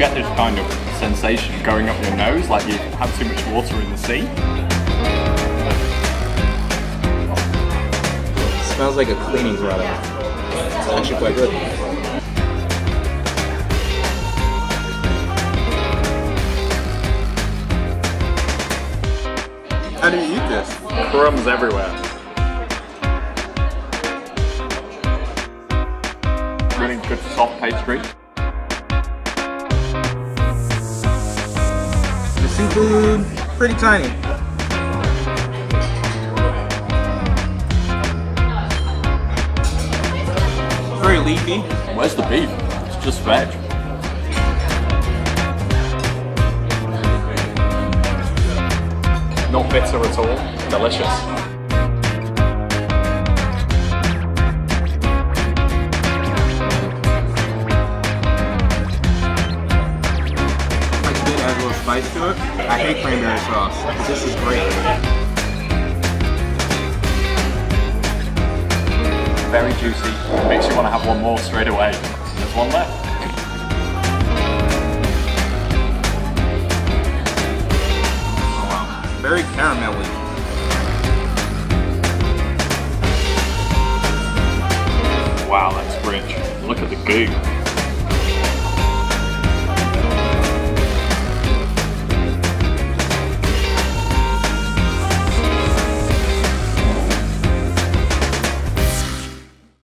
get this kind of sensation going up your nose, like you've too much water in the sea. smells like a cleaning product. It's actually quite good. How do you eat this? Crumbs everywhere. Really good soft pastry. Seafood, pretty tiny. Very leafy. Where's the beef? It's just veg. Not bitter at all. Delicious. Spice to it. I hate cranberry sauce. This is great. Very juicy. Makes you want to have one more straight away. There's one left. Oh wow. Very caramelly. Wow, that's rich. Look at the goo.